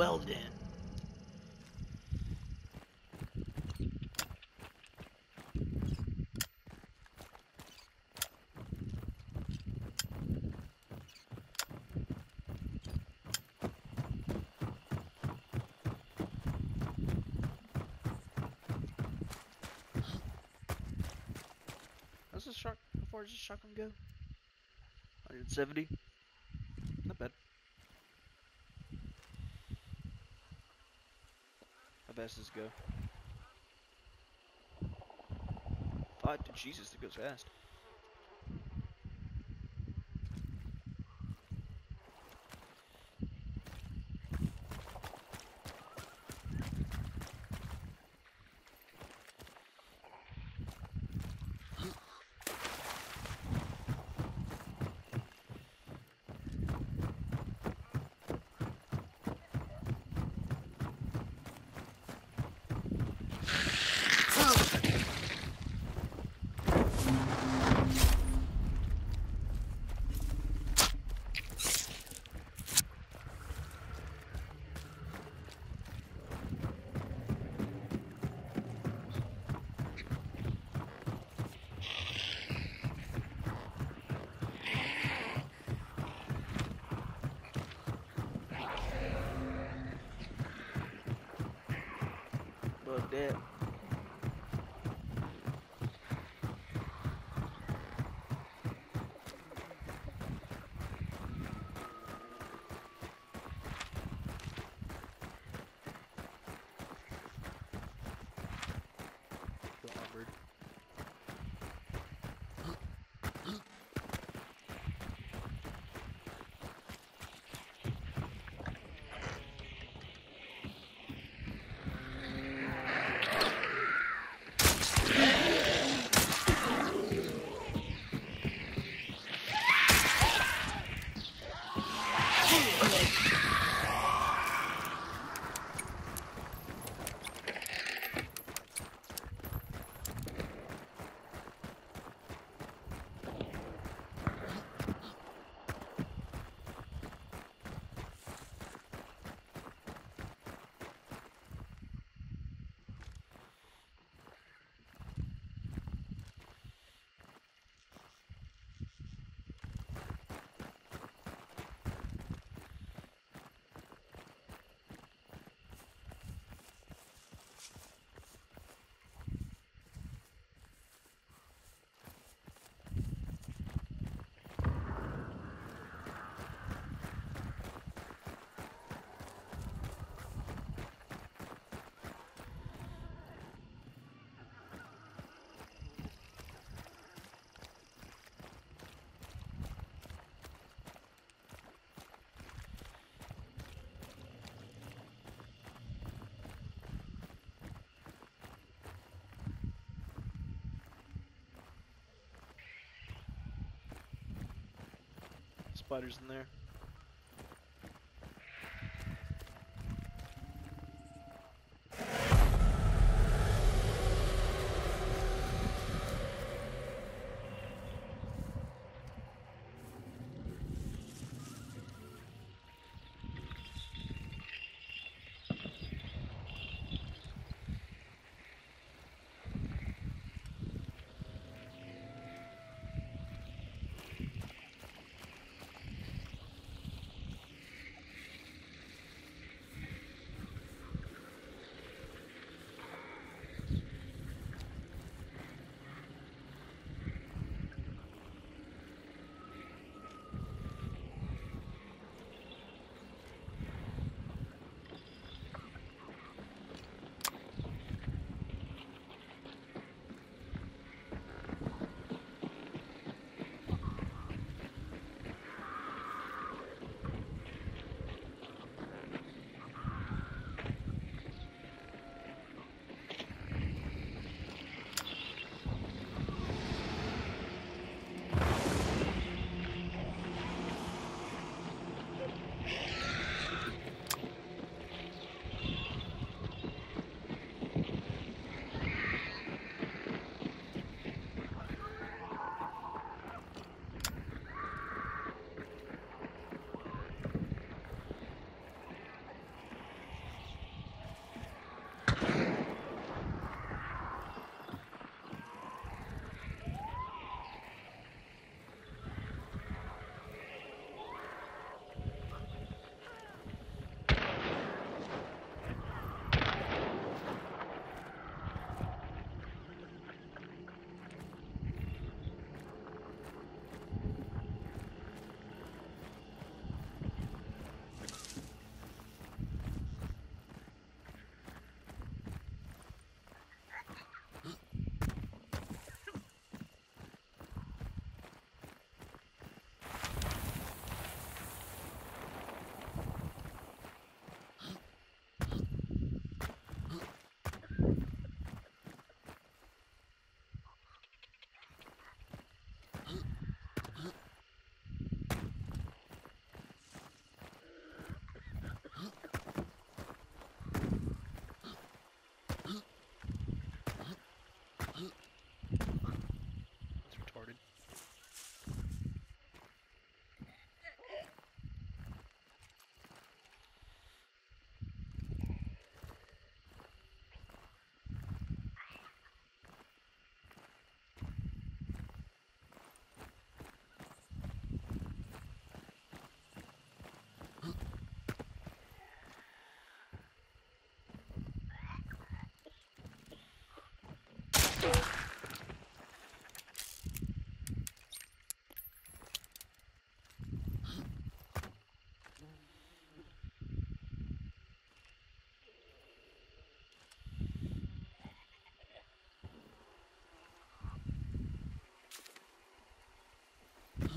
Well then. How far does this shotgun go? 170. How fast does go? To Jesus, it goes fast. Spiders in there.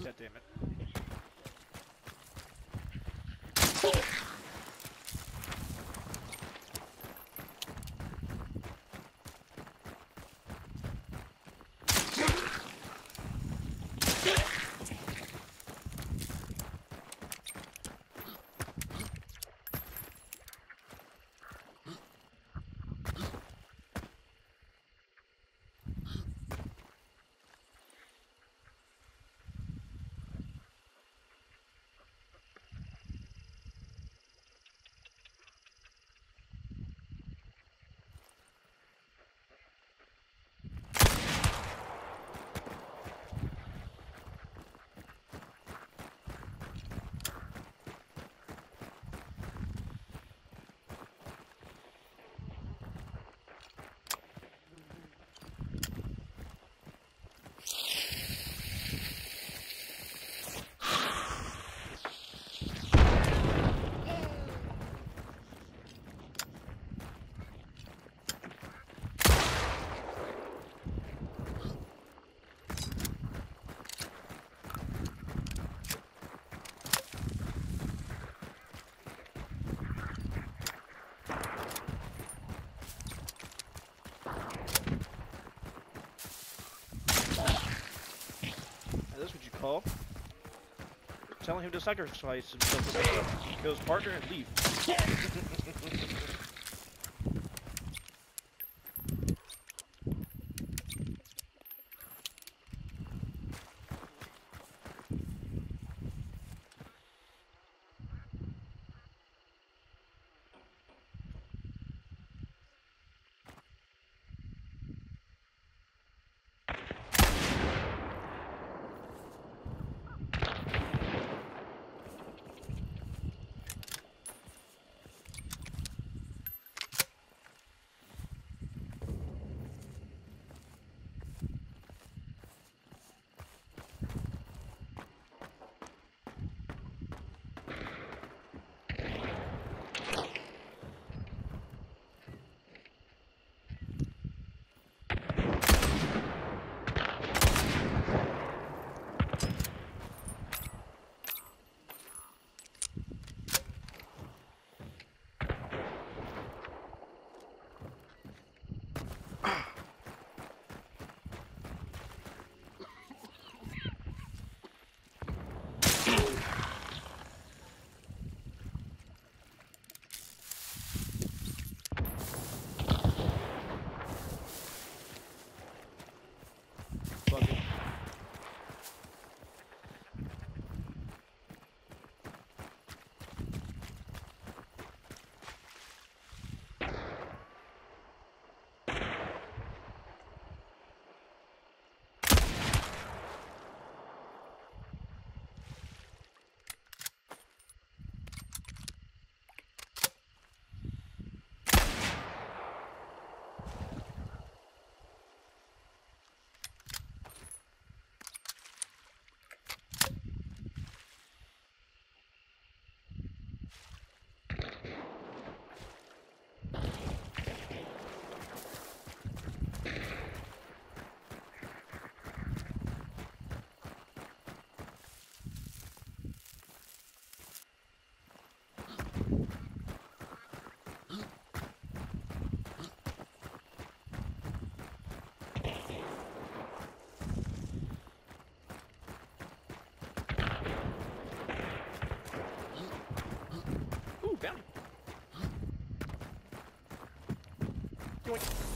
God damn it. Call telling him to sacrifice himself, kill his partner, and leave. Yoink.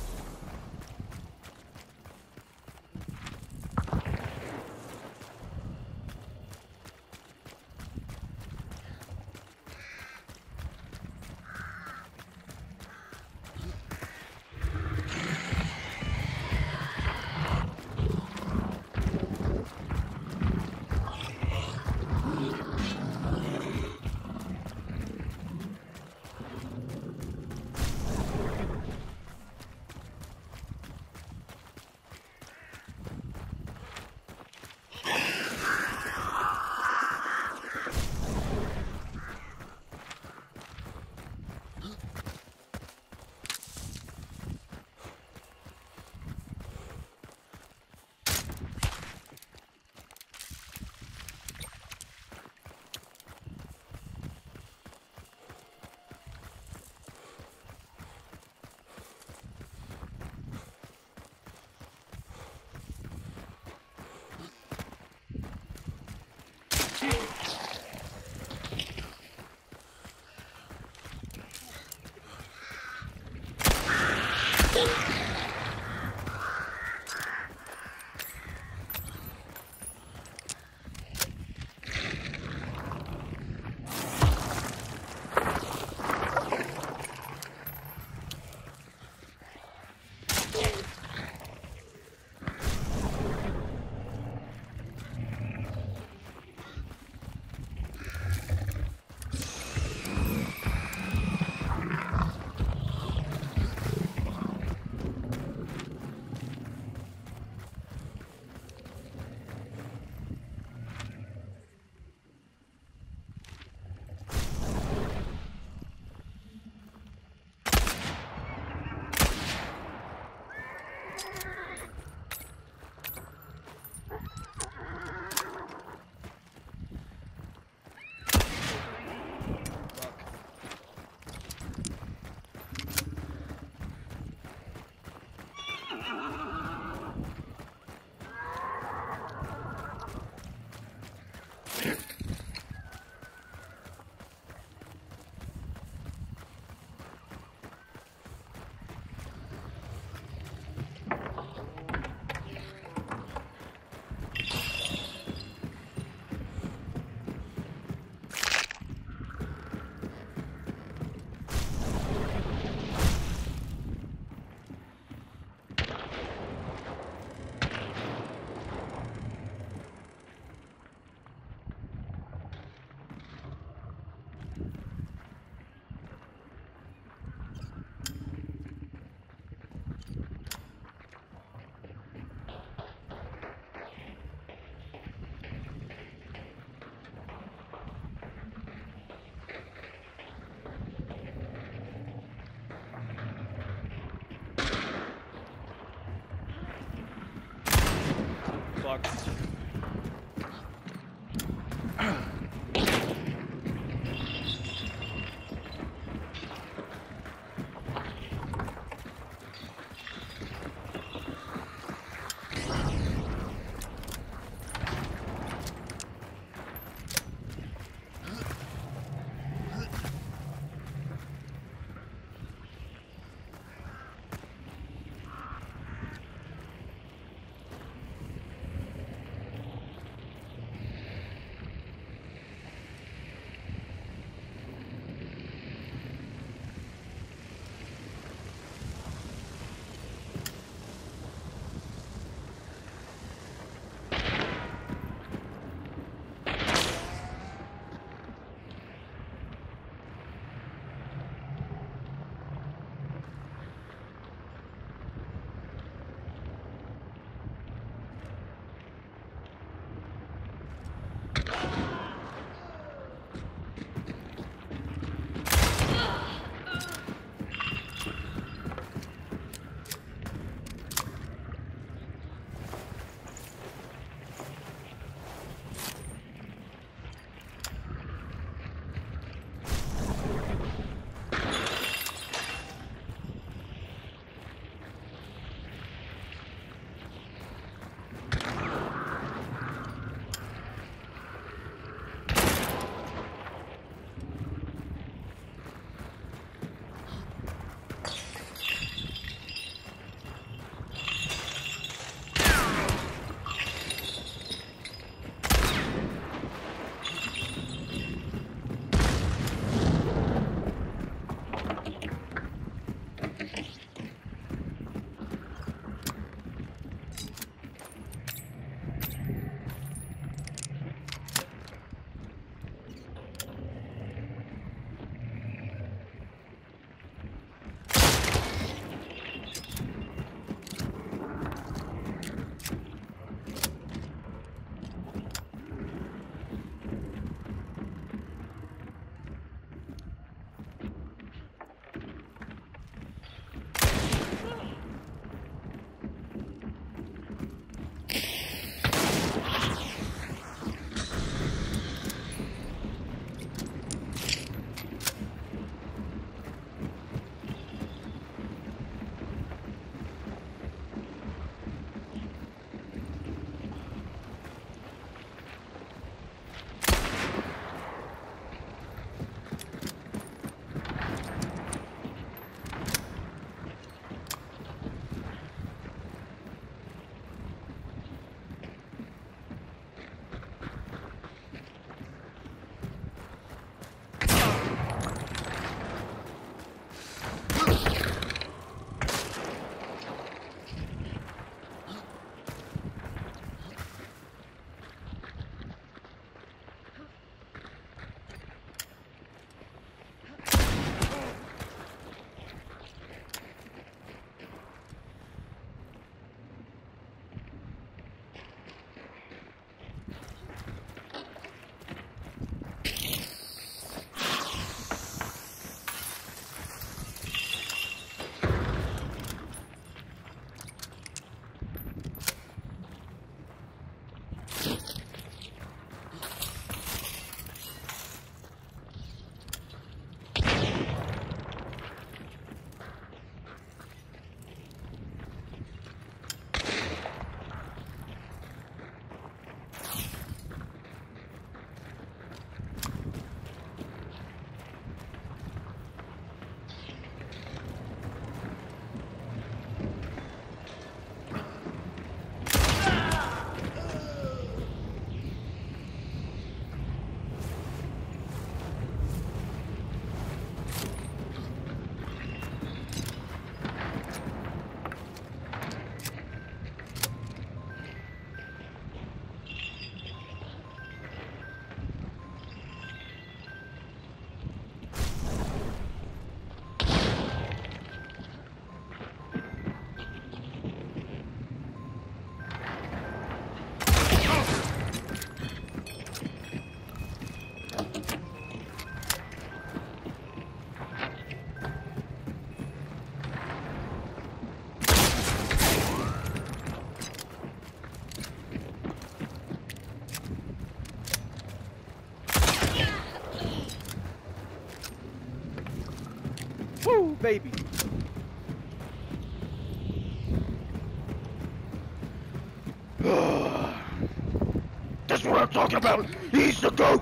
Talking about. He's the goat.